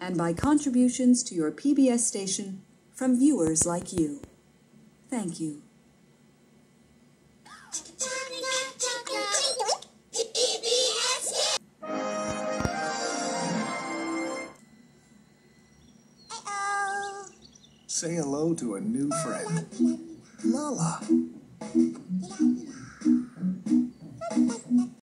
and by contributions to your PBS station from viewers like you. Thank you. Say hello to a new friend. Laa-Laa.